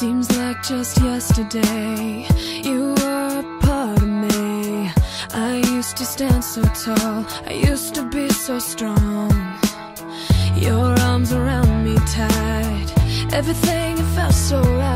Seems like just yesterday you were a part of me. I used to stand so tall, I used to be so strong. Your arms around me tight, everything felt so right.